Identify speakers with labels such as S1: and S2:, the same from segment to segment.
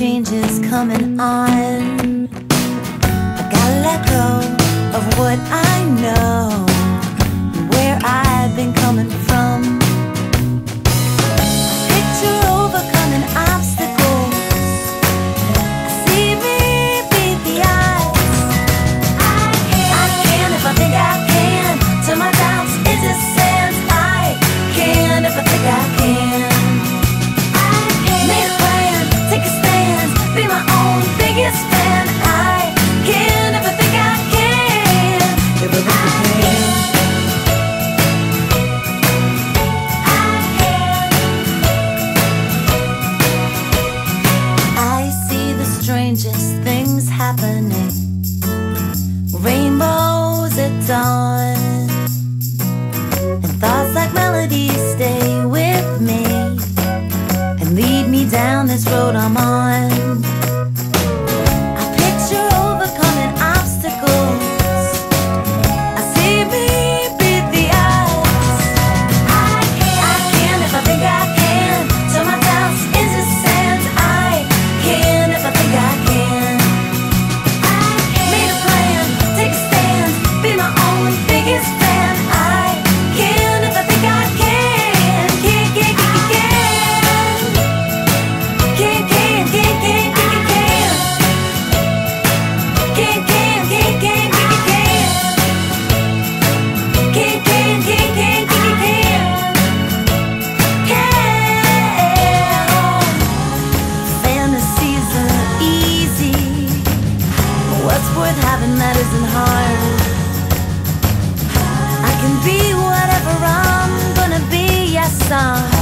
S1: changes coming on. strangest things happening. that isn't hard. I can be whatever I'm gonna be, yes, I'm.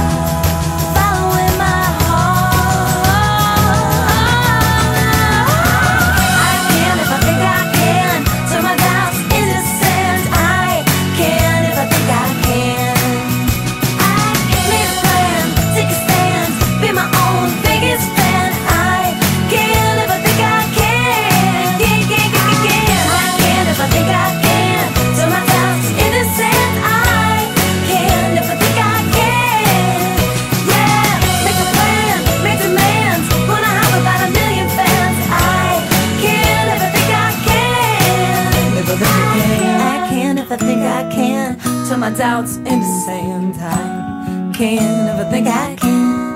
S1: I can. Turn my doubts into sand. time, can never think I can.